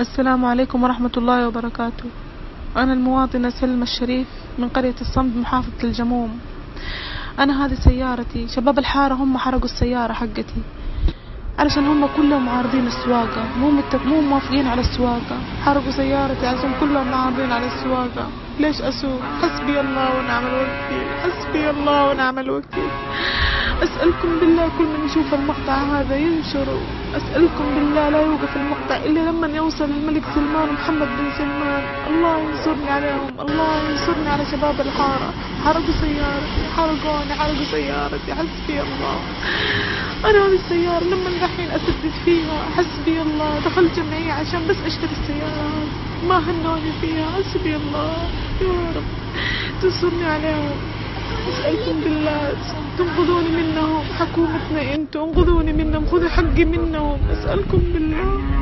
السلام عليكم ورحمة الله وبركاته. أنا المواطنة سلمى الشريف من قرية الصمد محافظة الجموم. أنا هذه سيارتي. شباب الحارة هم حرقوا السيارة حقتي. علشان هم كلهم معارضين السواقة. مو متف... مو موافقين على السواقة. حرقوا سيارتي علشان كلهم معارضين على السواقة. ليش أسوق؟ حسبي الله ونعم الوكيل. حسبي الله ونعم الوكيل. أسألكم بالله كل من يشوف المقطع هذا ينشره أسألكم بالله لا يوقف المقطع إلا لما يوصل الملك سلمان ومحمد بن سلمان. الله ينصرني عليهم. الله ينصرني على شباب الحارة. حرقوا سيارتي حرقوني حرقوا سيارتي حسبي الله. أنا هذه السيارة لما الحين أسدد فيها؟ حسبي الله. دخلت جمعية عشان بس أشتري السيارة. ما هنوني فيها. حسبي الله. يا رب. تنصرني عليهم. أسألكم بالله. تنقذوني. حكومتنا أنتم انقذوني منهم خذوا حقي منهم. أسألكم بالله.